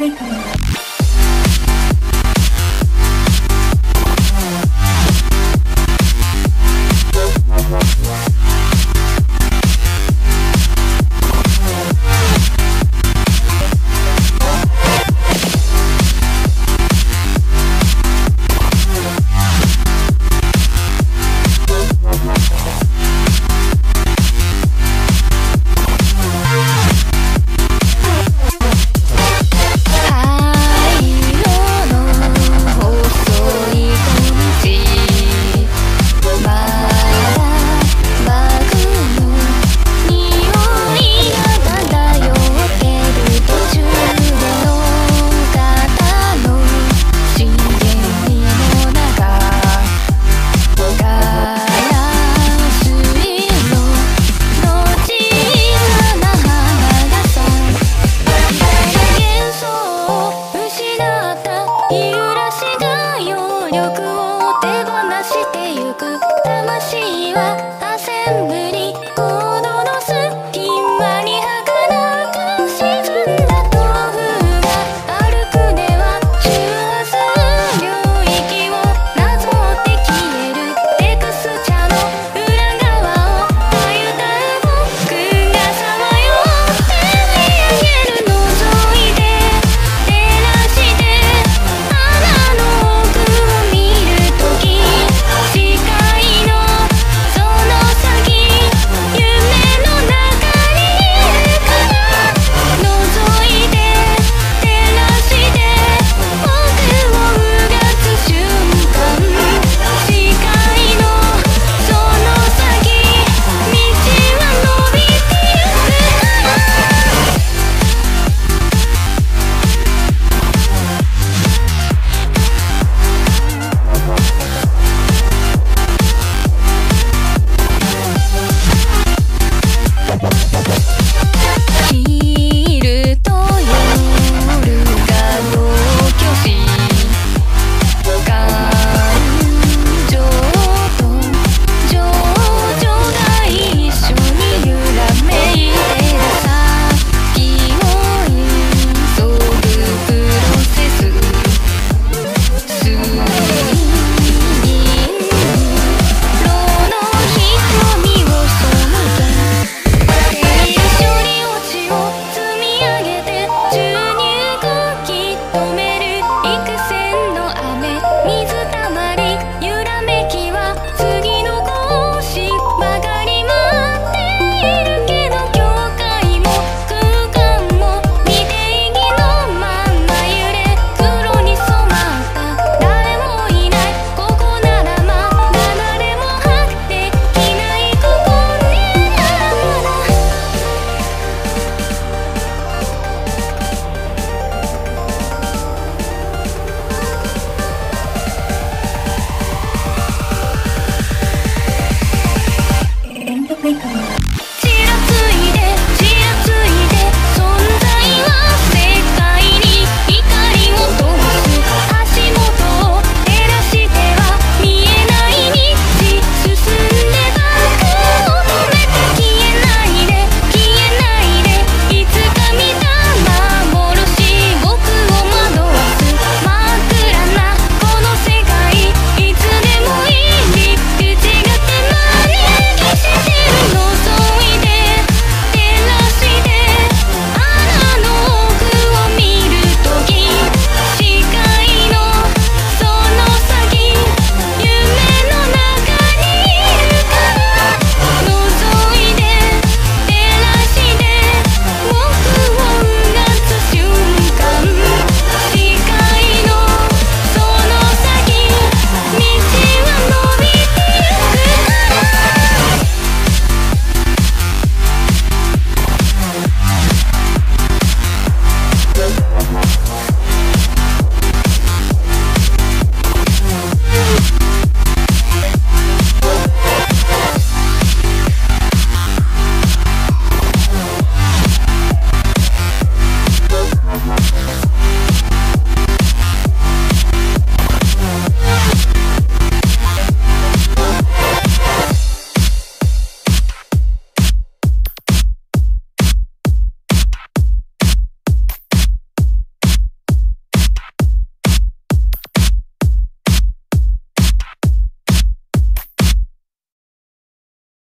Record.